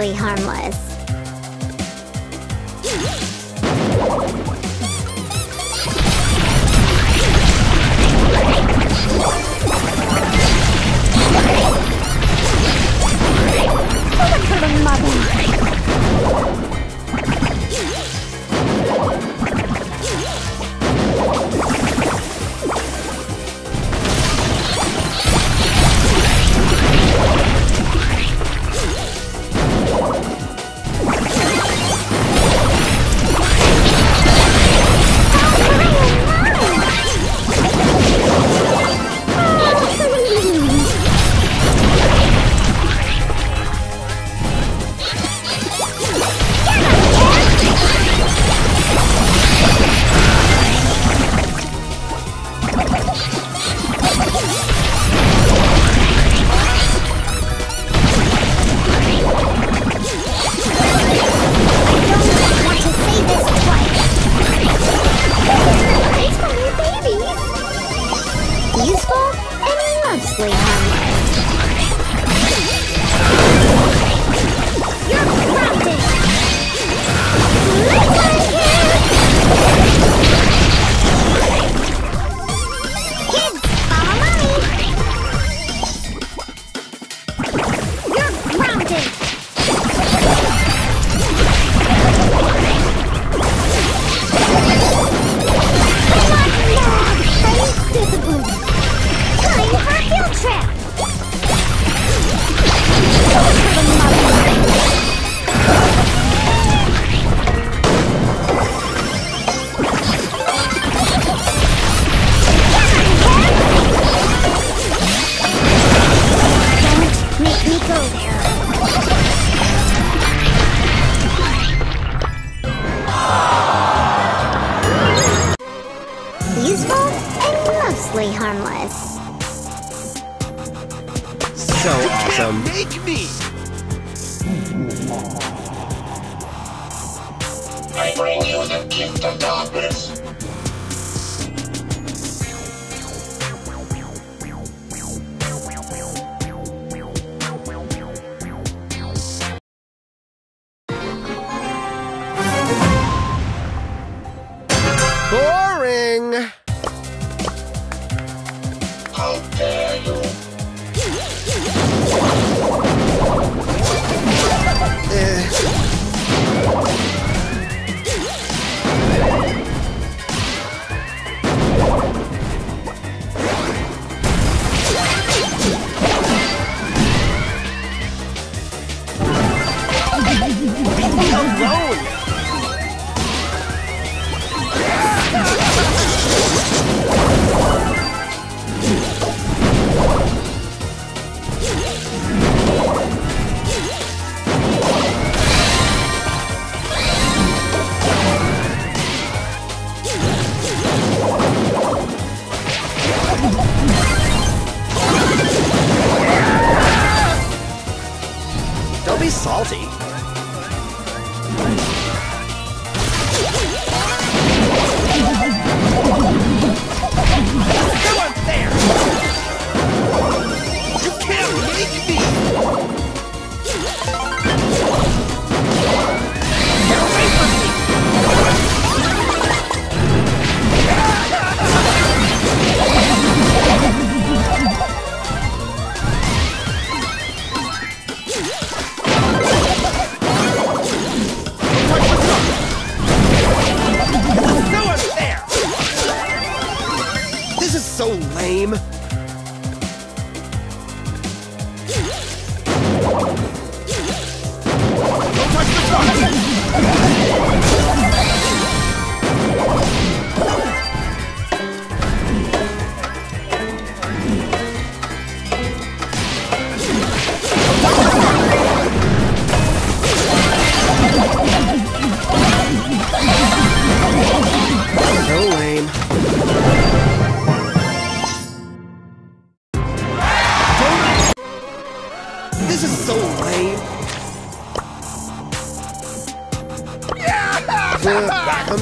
And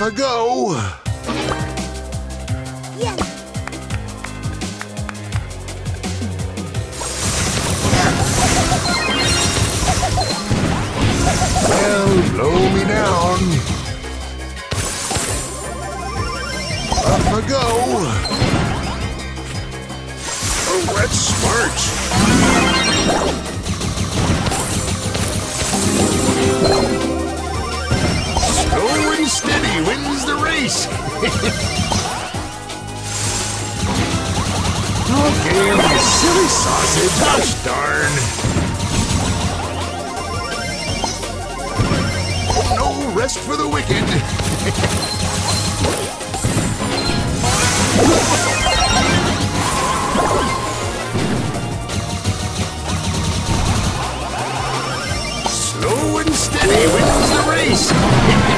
Off I go. Well, blow me down. Off I go. Oh, that's smart. Race. okay, my silly sausage. Gosh darn. No rest for the wicked. Slow and steady wins the race.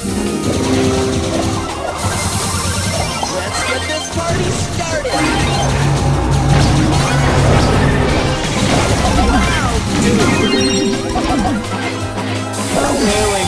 Let's get this party started! Wow, dude! I'm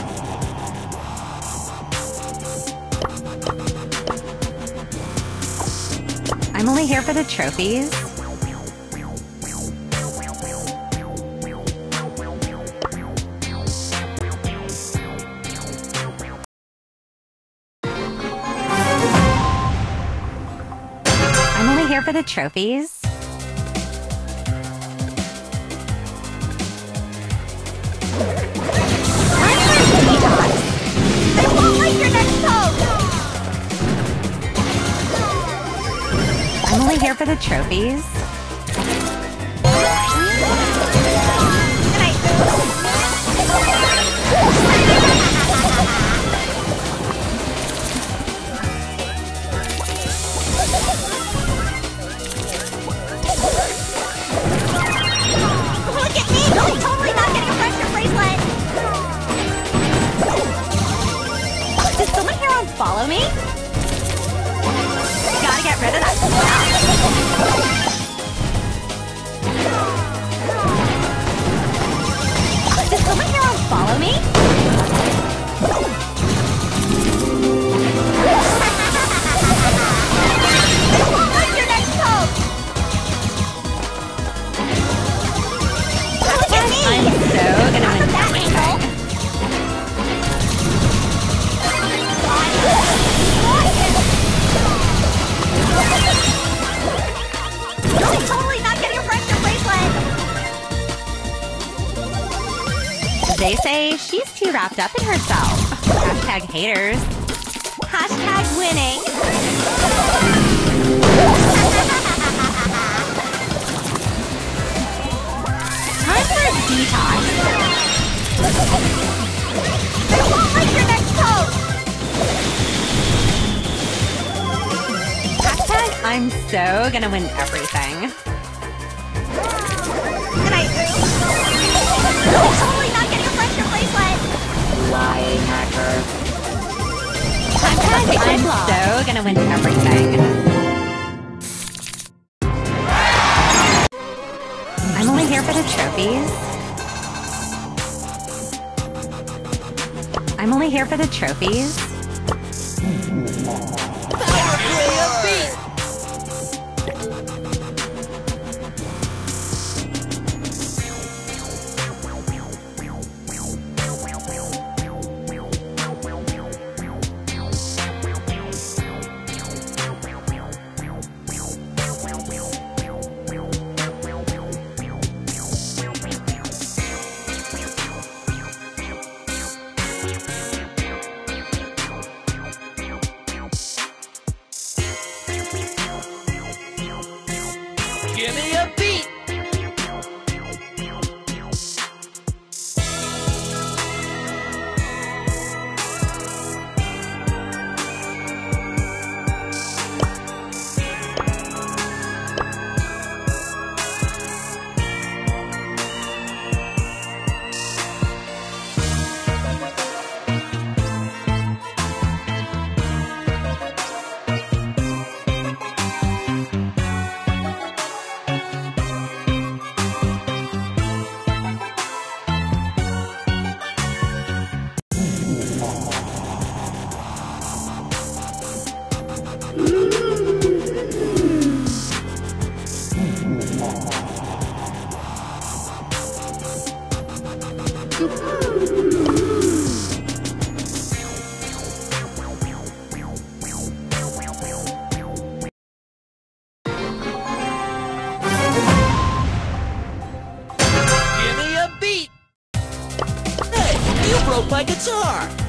I'm only here for the trophies. I'm only here for the trophies. Here for the trophies. めるな。They say she's too wrapped up in herself. Hashtag haters. Hashtag winning. Time for a detox. I won't like your next pose! Hashtag I'm so gonna win everything. And I... Lying hacker. Hashtag I'm so gonna win everything. I'm only here for the trophies. I'm only here for the trophies. My guitar!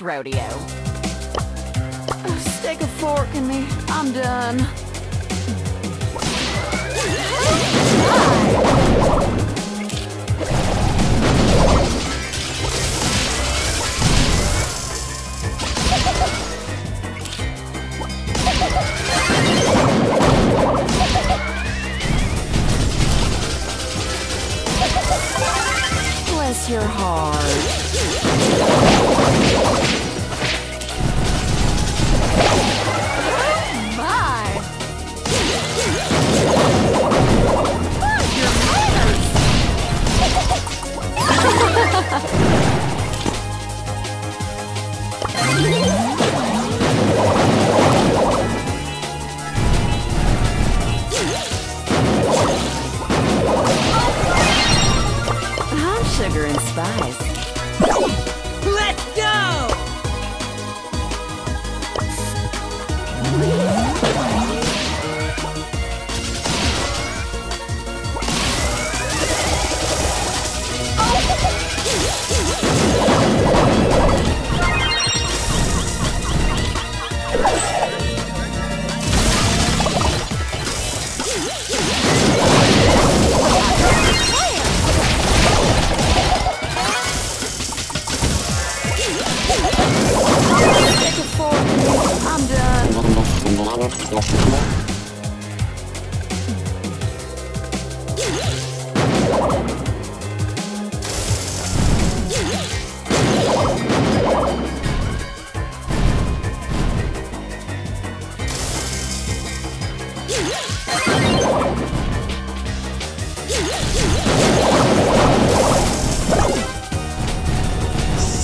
Rodeo.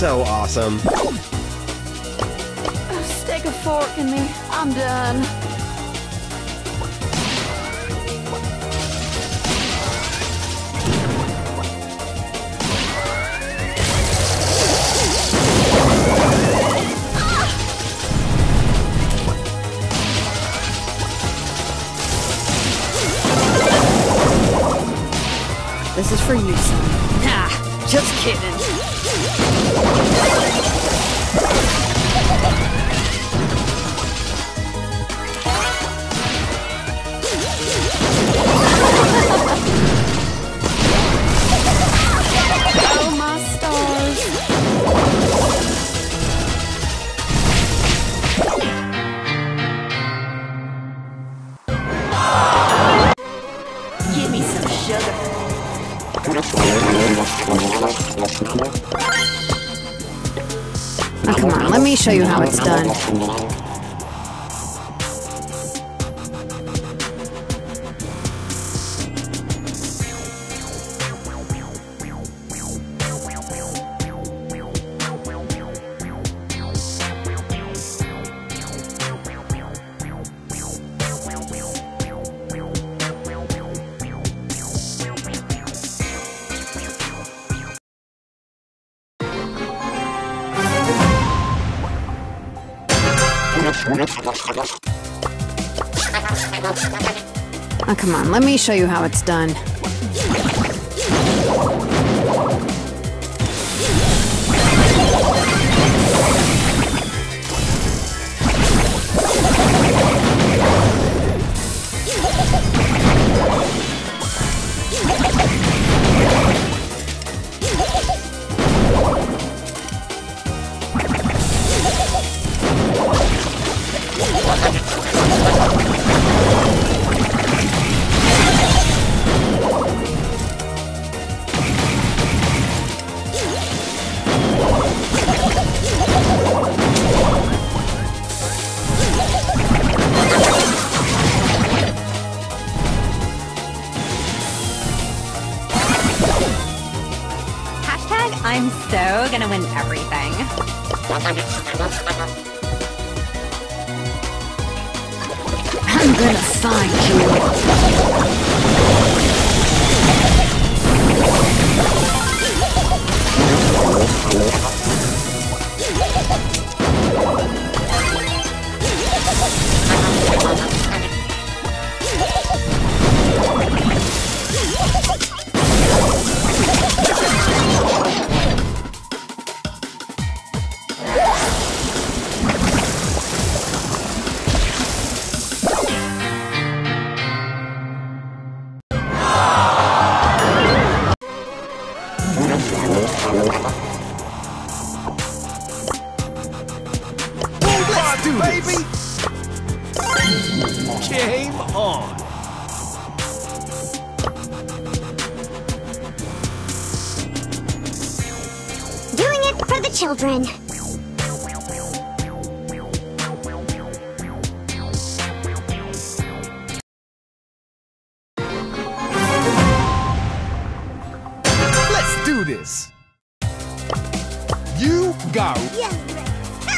So awesome. Stick a fork in me. I'm done. For you, son. Ah, just kidding. Show you how it's done. Show you how it's done. Let's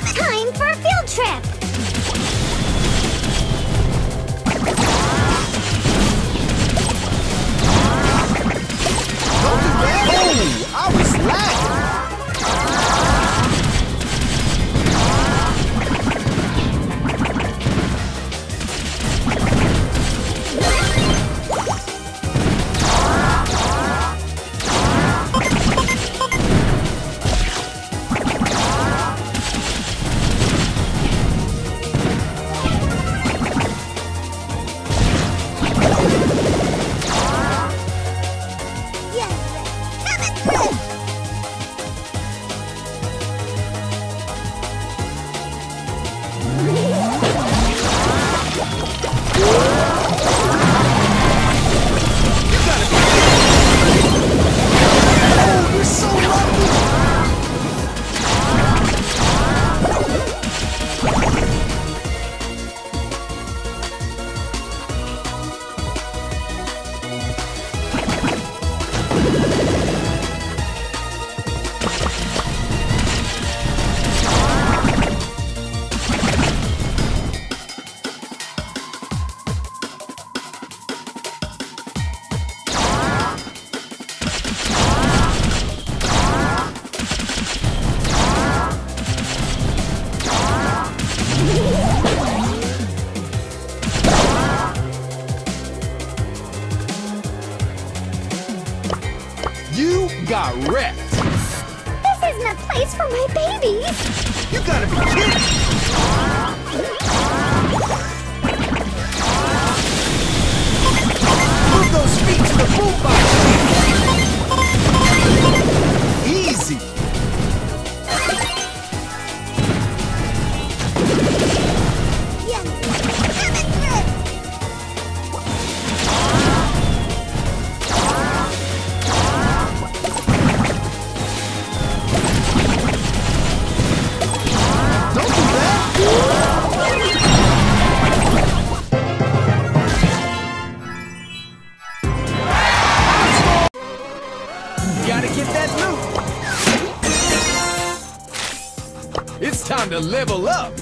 Time for a field trip. Oh, I was lagging. To level up.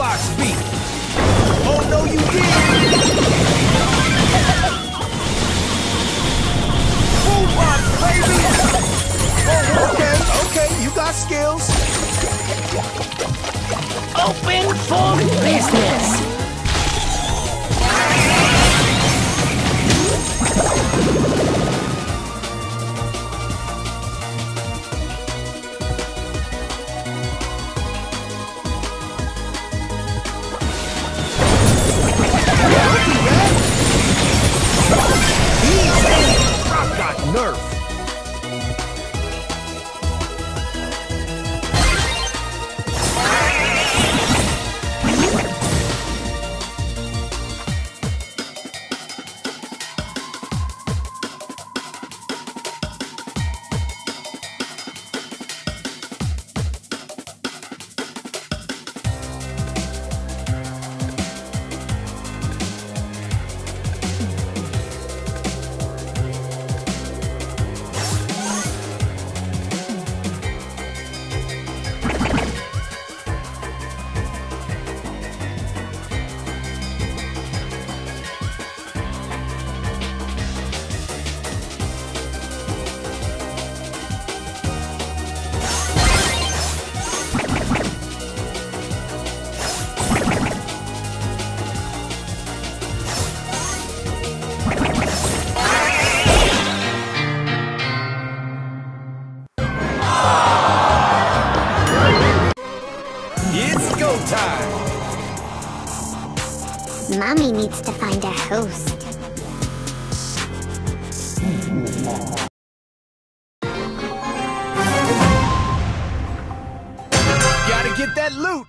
Boombox beat. Oh no, you didn't. boombox, baby. Oh, okay, okay, you got skills. Open for business. That loot.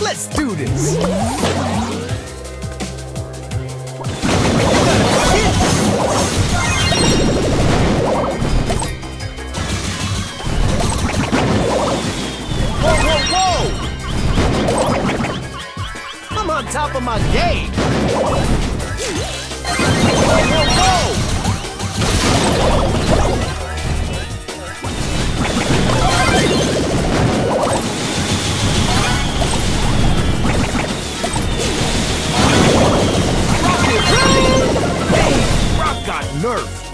Let's do this. Whoa, whoa, whoa! I'm on top of my game. Whoa, whoa, whoa! Nerf.